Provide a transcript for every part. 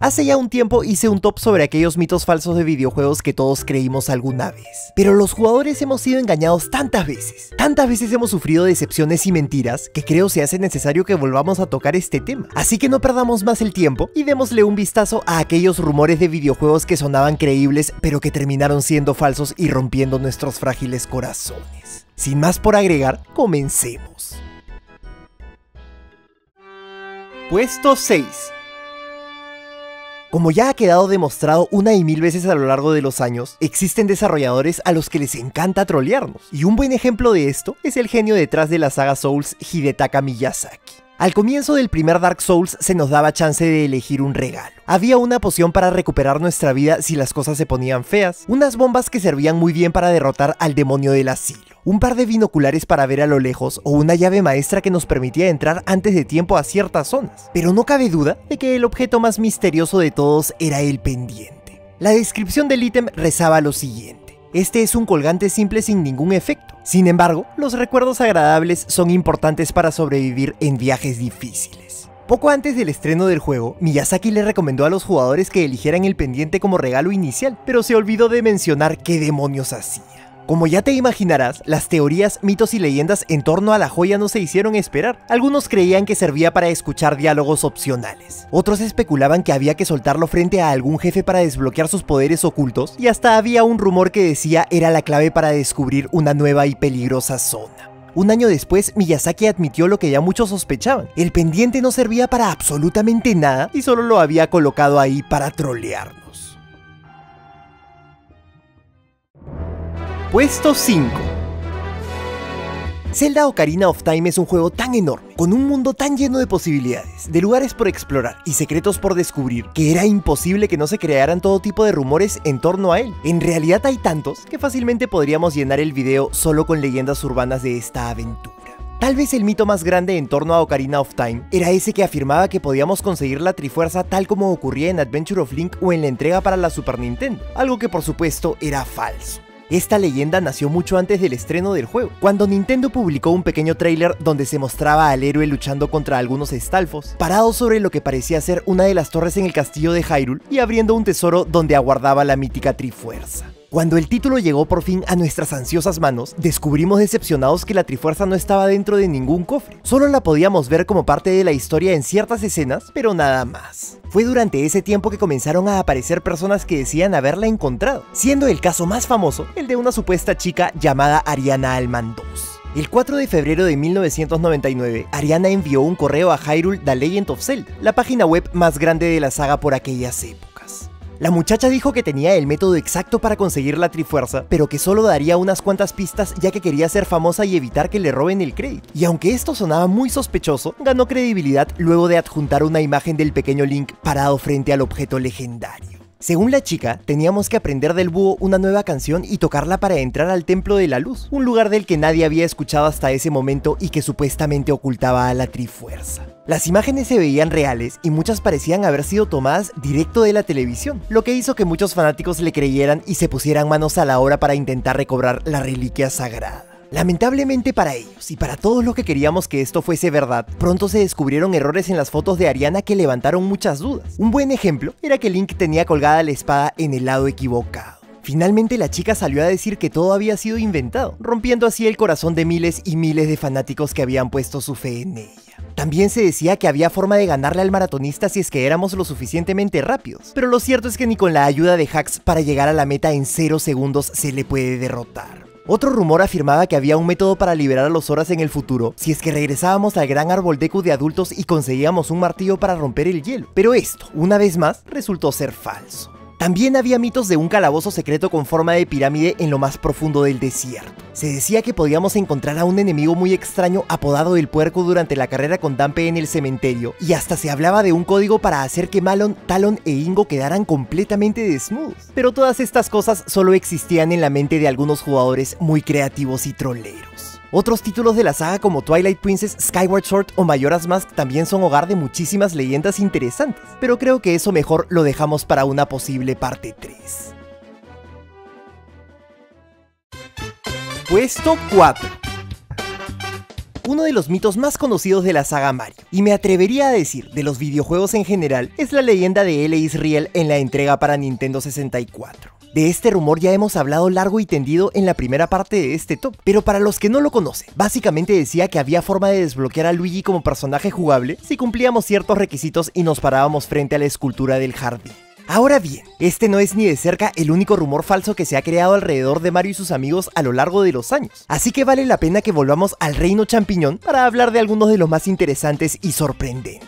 Hace ya un tiempo hice un top sobre aquellos mitos falsos de videojuegos que todos creímos alguna vez. Pero los jugadores hemos sido engañados tantas veces, tantas veces hemos sufrido decepciones y mentiras, que creo se hace necesario que volvamos a tocar este tema. Así que no perdamos más el tiempo y démosle un vistazo a aquellos rumores de videojuegos que sonaban creíbles pero que terminaron siendo falsos y rompiendo nuestros frágiles corazones. Sin más por agregar, comencemos. Puesto 6 como ya ha quedado demostrado una y mil veces a lo largo de los años, existen desarrolladores a los que les encanta trolearnos, y un buen ejemplo de esto es el genio detrás de la saga Souls, Hidetaka Miyazaki. Al comienzo del primer Dark Souls se nos daba chance de elegir un regalo. Había una poción para recuperar nuestra vida si las cosas se ponían feas, unas bombas que servían muy bien para derrotar al demonio del asilo, un par de binoculares para ver a lo lejos o una llave maestra que nos permitía entrar antes de tiempo a ciertas zonas. Pero no cabe duda de que el objeto más misterioso de todos era el pendiente. La descripción del ítem rezaba lo siguiente. Este es un colgante simple sin ningún efecto. Sin embargo, los recuerdos agradables son importantes para sobrevivir en viajes difíciles. Poco antes del estreno del juego, Miyazaki le recomendó a los jugadores que eligieran el pendiente como regalo inicial, pero se olvidó de mencionar qué demonios hacía. Como ya te imaginarás, las teorías, mitos y leyendas en torno a la joya no se hicieron esperar. Algunos creían que servía para escuchar diálogos opcionales. Otros especulaban que había que soltarlo frente a algún jefe para desbloquear sus poderes ocultos, y hasta había un rumor que decía era la clave para descubrir una nueva y peligrosa zona. Un año después, Miyazaki admitió lo que ya muchos sospechaban. El pendiente no servía para absolutamente nada y solo lo había colocado ahí para trolearnos. Puesto 5 Zelda Ocarina of Time es un juego tan enorme, con un mundo tan lleno de posibilidades, de lugares por explorar y secretos por descubrir, que era imposible que no se crearan todo tipo de rumores en torno a él. En realidad hay tantos que fácilmente podríamos llenar el video solo con leyendas urbanas de esta aventura. Tal vez el mito más grande en torno a Ocarina of Time era ese que afirmaba que podíamos conseguir la Trifuerza tal como ocurría en Adventure of Link o en la entrega para la Super Nintendo, algo que por supuesto era falso. Esta leyenda nació mucho antes del estreno del juego, cuando Nintendo publicó un pequeño tráiler donde se mostraba al héroe luchando contra algunos estalfos, parado sobre lo que parecía ser una de las torres en el castillo de Hyrule y abriendo un tesoro donde aguardaba la mítica Trifuerza. Cuando el título llegó por fin a nuestras ansiosas manos, descubrimos decepcionados que la Trifuerza no estaba dentro de ningún cofre. Solo la podíamos ver como parte de la historia en ciertas escenas, pero nada más. Fue durante ese tiempo que comenzaron a aparecer personas que decían haberla encontrado, siendo el caso más famoso el de una supuesta chica llamada Ariana Alman II. El 4 de febrero de 1999, Ariana envió un correo a Hyrule The Legend of Zelda, la página web más grande de la saga por aquellas épocas. La muchacha dijo que tenía el método exacto para conseguir la Trifuerza, pero que solo daría unas cuantas pistas ya que quería ser famosa y evitar que le roben el crédito. Y aunque esto sonaba muy sospechoso, ganó credibilidad luego de adjuntar una imagen del pequeño Link parado frente al objeto legendario. Según la chica, teníamos que aprender del búho una nueva canción y tocarla para entrar al Templo de la Luz, un lugar del que nadie había escuchado hasta ese momento y que supuestamente ocultaba a la Trifuerza. Las imágenes se veían reales y muchas parecían haber sido tomadas directo de la televisión, lo que hizo que muchos fanáticos le creyeran y se pusieran manos a la obra para intentar recobrar la reliquia sagrada. Lamentablemente para ellos y para todos los que queríamos que esto fuese verdad, pronto se descubrieron errores en las fotos de Ariana que levantaron muchas dudas. Un buen ejemplo era que Link tenía colgada la espada en el lado equivocado. Finalmente la chica salió a decir que todo había sido inventado, rompiendo así el corazón de miles y miles de fanáticos que habían puesto su fe en ella. También se decía que había forma de ganarle al maratonista si es que éramos lo suficientemente rápidos, pero lo cierto es que ni con la ayuda de hacks para llegar a la meta en 0 segundos se le puede derrotar. Otro rumor afirmaba que había un método para liberar a los horas en el futuro si es que regresábamos al gran árbol Deku de adultos y conseguíamos un martillo para romper el hielo. Pero esto, una vez más, resultó ser falso. También había mitos de un calabozo secreto con forma de pirámide en lo más profundo del desierto. Se decía que podíamos encontrar a un enemigo muy extraño apodado el puerco durante la carrera con Dampe en el cementerio, y hasta se hablaba de un código para hacer que Malon, Talon e Ingo quedaran completamente desnudos. Pero todas estas cosas solo existían en la mente de algunos jugadores muy creativos y troleros. Otros títulos de la saga como Twilight Princess, Skyward Sword o Majora's Mask también son hogar de muchísimas leyendas interesantes, pero creo que eso mejor lo dejamos para una posible parte 3. Puesto 4 uno de los mitos más conocidos de la saga Mario, y me atrevería a decir de los videojuegos en general, es la leyenda de L. Israel en la entrega para Nintendo 64. De este rumor ya hemos hablado largo y tendido en la primera parte de este top, pero para los que no lo conocen, básicamente decía que había forma de desbloquear a Luigi como personaje jugable si cumplíamos ciertos requisitos y nos parábamos frente a la escultura del jardín. Ahora bien, este no es ni de cerca el único rumor falso que se ha creado alrededor de Mario y sus amigos a lo largo de los años, así que vale la pena que volvamos al reino champiñón para hablar de algunos de los más interesantes y sorprendentes.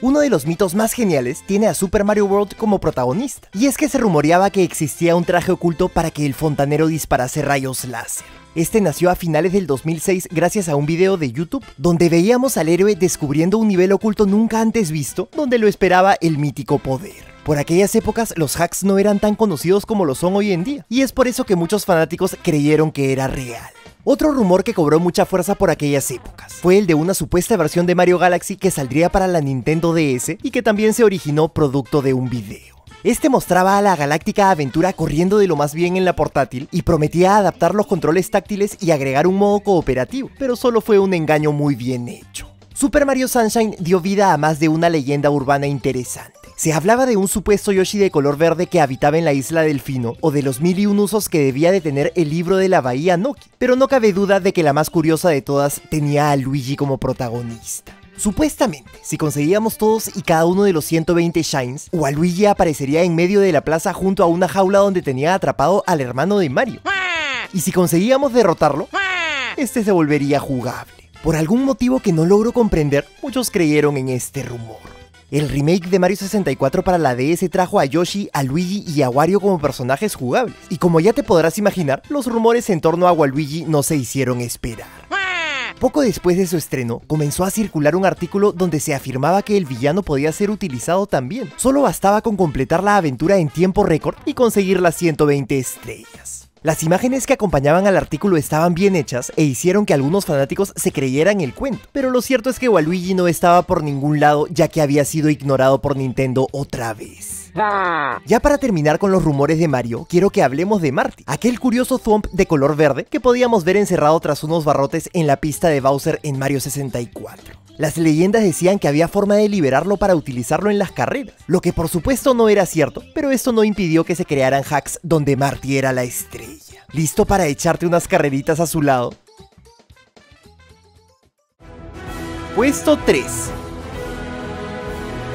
Uno de los mitos más geniales tiene a Super Mario World como protagonista, y es que se rumoreaba que existía un traje oculto para que el fontanero disparase rayos láser. Este nació a finales del 2006 gracias a un video de YouTube, donde veíamos al héroe descubriendo un nivel oculto nunca antes visto, donde lo esperaba el mítico poder. Por aquellas épocas los hacks no eran tan conocidos como lo son hoy en día, y es por eso que muchos fanáticos creyeron que era real. Otro rumor que cobró mucha fuerza por aquellas épocas fue el de una supuesta versión de Mario Galaxy que saldría para la Nintendo DS y que también se originó producto de un video. Este mostraba a la galáctica aventura corriendo de lo más bien en la portátil y prometía adaptar los controles táctiles y agregar un modo cooperativo, pero solo fue un engaño muy bien hecho. Super Mario Sunshine dio vida a más de una leyenda urbana interesante. Se hablaba de un supuesto Yoshi de color verde que habitaba en la isla Delfino, o de los mil y un usos que debía de tener el libro de la bahía Noki, pero no cabe duda de que la más curiosa de todas tenía a Luigi como protagonista. Supuestamente, si conseguíamos todos y cada uno de los 120 Shines, Waluigi aparecería en medio de la plaza junto a una jaula donde tenía atrapado al hermano de Mario. Y si conseguíamos derrotarlo, este se volvería jugable. Por algún motivo que no logro comprender, muchos creyeron en este rumor. El remake de Mario 64 para la DS trajo a Yoshi, a Luigi y a Wario como personajes jugables. Y como ya te podrás imaginar, los rumores en torno a Waluigi no se hicieron esperar. Poco después de su estreno, comenzó a circular un artículo donde se afirmaba que el villano podía ser utilizado también. Solo bastaba con completar la aventura en tiempo récord y conseguir las 120 estrellas. Las imágenes que acompañaban al artículo estaban bien hechas e hicieron que algunos fanáticos se creyeran el cuento, pero lo cierto es que Waluigi no estaba por ningún lado ya que había sido ignorado por Nintendo otra vez. Ya para terminar con los rumores de Mario, quiero que hablemos de Marty, aquel curioso Thwomp de color verde que podíamos ver encerrado tras unos barrotes en la pista de Bowser en Mario 64. Las leyendas decían que había forma de liberarlo para utilizarlo en las carreras, lo que por supuesto no era cierto, pero esto no impidió que se crearan hacks donde Marty era la estrella. ¿Listo para echarte unas carreritas a su lado? Puesto 3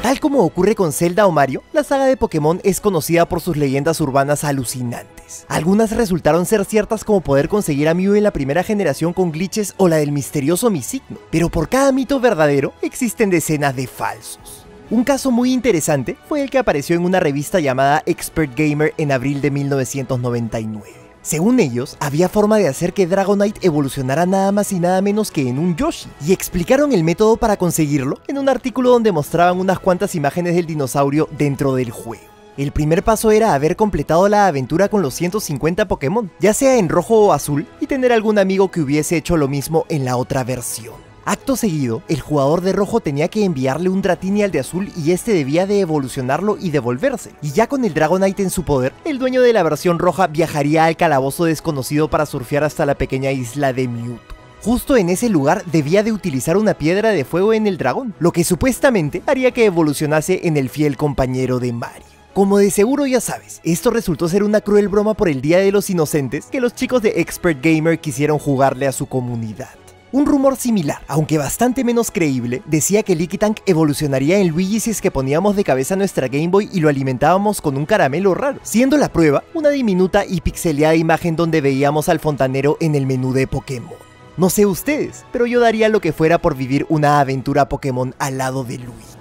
Tal como ocurre con Zelda o Mario, la saga de Pokémon es conocida por sus leyendas urbanas alucinantes. Algunas resultaron ser ciertas como poder conseguir a Mew en la primera generación con glitches o la del misterioso Misigno, pero por cada mito verdadero existen decenas de falsos. Un caso muy interesante fue el que apareció en una revista llamada Expert Gamer en abril de 1999. Según ellos, había forma de hacer que Dragonite evolucionara nada más y nada menos que en un Yoshi, y explicaron el método para conseguirlo en un artículo donde mostraban unas cuantas imágenes del dinosaurio dentro del juego. El primer paso era haber completado la aventura con los 150 Pokémon, ya sea en rojo o azul, y tener algún amigo que hubiese hecho lo mismo en la otra versión. Acto seguido, el jugador de rojo tenía que enviarle un Dratini al de azul y este debía de evolucionarlo y devolverse. Y ya con el Dragonite en su poder, el dueño de la versión roja viajaría al calabozo desconocido para surfear hasta la pequeña isla de Mewtwo. Justo en ese lugar debía de utilizar una piedra de fuego en el dragón, lo que supuestamente haría que evolucionase en el fiel compañero de Mario. Como de seguro ya sabes, esto resultó ser una cruel broma por el Día de los Inocentes que los chicos de Expert Gamer quisieron jugarle a su comunidad. Un rumor similar, aunque bastante menos creíble, decía que Licky Tank evolucionaría en Luigi si es que poníamos de cabeza nuestra Game Boy y lo alimentábamos con un caramelo raro, siendo la prueba una diminuta y pixeleada imagen donde veíamos al fontanero en el menú de Pokémon. No sé ustedes, pero yo daría lo que fuera por vivir una aventura Pokémon al lado de Luigi.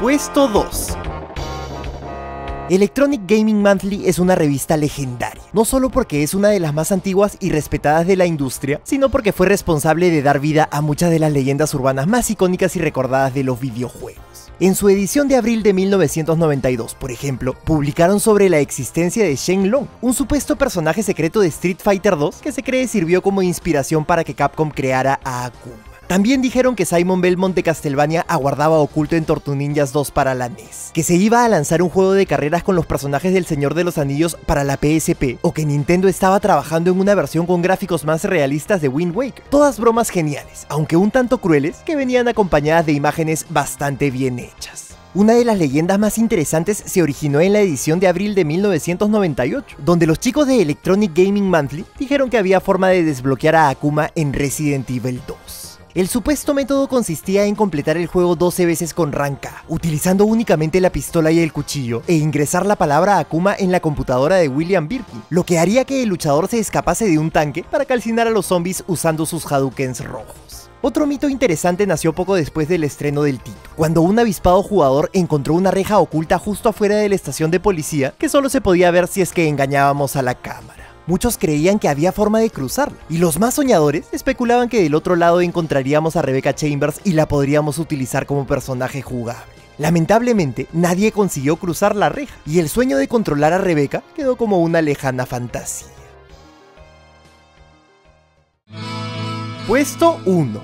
Puesto 2 Electronic Gaming Monthly es una revista legendaria, no solo porque es una de las más antiguas y respetadas de la industria, sino porque fue responsable de dar vida a muchas de las leyendas urbanas más icónicas y recordadas de los videojuegos. En su edición de abril de 1992, por ejemplo, publicaron sobre la existencia de Shenlong, un supuesto personaje secreto de Street Fighter 2 que se cree sirvió como inspiración para que Capcom creara a Akuma. También dijeron que Simon Belmont de Castlevania aguardaba oculto en Ninjas 2 para la NES, que se iba a lanzar un juego de carreras con los personajes del Señor de los Anillos para la PSP, o que Nintendo estaba trabajando en una versión con gráficos más realistas de Wind Waker. Todas bromas geniales, aunque un tanto crueles, que venían acompañadas de imágenes bastante bien hechas. Una de las leyendas más interesantes se originó en la edición de abril de 1998, donde los chicos de Electronic Gaming Monthly dijeron que había forma de desbloquear a Akuma en Resident Evil 2. El supuesto método consistía en completar el juego 12 veces con Ranka, utilizando únicamente la pistola y el cuchillo, e ingresar la palabra Akuma en la computadora de William Birkin, lo que haría que el luchador se escapase de un tanque para calcinar a los zombies usando sus Hadoukens rojos. Otro mito interesante nació poco después del estreno del título, cuando un avispado jugador encontró una reja oculta justo afuera de la estación de policía que solo se podía ver si es que engañábamos a la cámara. Muchos creían que había forma de cruzarla, y los más soñadores especulaban que del otro lado encontraríamos a Rebecca Chambers y la podríamos utilizar como personaje jugable. Lamentablemente, nadie consiguió cruzar la reja, y el sueño de controlar a Rebecca quedó como una lejana fantasía. Puesto 1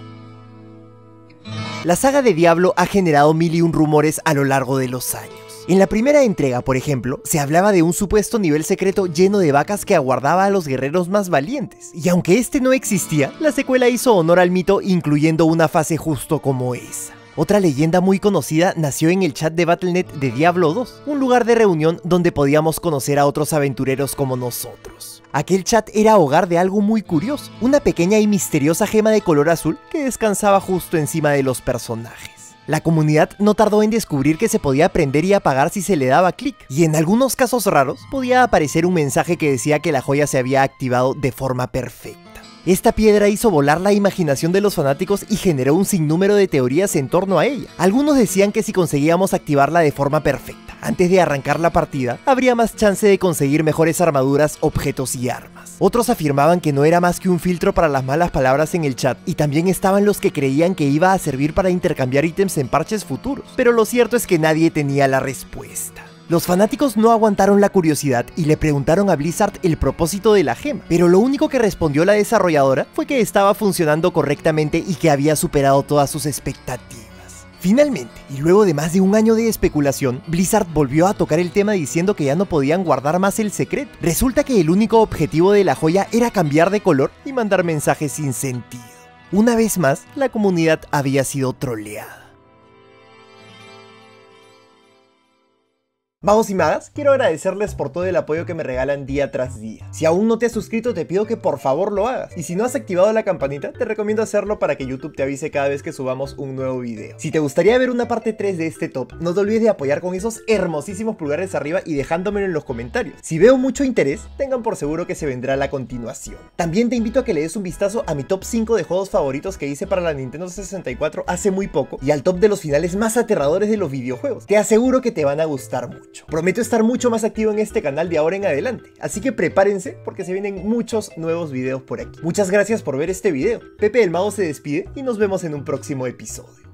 La saga de Diablo ha generado mil y un rumores a lo largo de los años. En la primera entrega, por ejemplo, se hablaba de un supuesto nivel secreto lleno de vacas que aguardaba a los guerreros más valientes, y aunque este no existía, la secuela hizo honor al mito incluyendo una fase justo como esa. Otra leyenda muy conocida nació en el chat de Battle.net de Diablo 2, un lugar de reunión donde podíamos conocer a otros aventureros como nosotros. Aquel chat era hogar de algo muy curioso, una pequeña y misteriosa gema de color azul que descansaba justo encima de los personajes. La comunidad no tardó en descubrir que se podía prender y apagar si se le daba clic, y en algunos casos raros podía aparecer un mensaje que decía que la joya se había activado de forma perfecta. Esta piedra hizo volar la imaginación de los fanáticos y generó un sinnúmero de teorías en torno a ella. Algunos decían que si conseguíamos activarla de forma perfecta, antes de arrancar la partida, habría más chance de conseguir mejores armaduras, objetos y armas. Otros afirmaban que no era más que un filtro para las malas palabras en el chat, y también estaban los que creían que iba a servir para intercambiar ítems en parches futuros, pero lo cierto es que nadie tenía la respuesta. Los fanáticos no aguantaron la curiosidad y le preguntaron a Blizzard el propósito de la gema, pero lo único que respondió la desarrolladora fue que estaba funcionando correctamente y que había superado todas sus expectativas. Finalmente, y luego de más de un año de especulación, Blizzard volvió a tocar el tema diciendo que ya no podían guardar más el secreto. Resulta que el único objetivo de la joya era cambiar de color y mandar mensajes sin sentido. Una vez más, la comunidad había sido troleada. Magos y magas, quiero agradecerles por todo el apoyo que me regalan día tras día. Si aún no te has suscrito te pido que por favor lo hagas. Y si no has activado la campanita, te recomiendo hacerlo para que YouTube te avise cada vez que subamos un nuevo video. Si te gustaría ver una parte 3 de este top, no te olvides de apoyar con esos hermosísimos pulgares arriba y dejándomelo en los comentarios. Si veo mucho interés, tengan por seguro que se vendrá la continuación. También te invito a que le des un vistazo a mi top 5 de juegos favoritos que hice para la Nintendo 64 hace muy poco y al top de los finales más aterradores de los videojuegos. Te aseguro que te van a gustar mucho. Prometo estar mucho más activo en este canal de ahora en adelante, así que prepárense porque se vienen muchos nuevos videos por aquí. Muchas gracias por ver este video. Pepe el Mago se despide y nos vemos en un próximo episodio.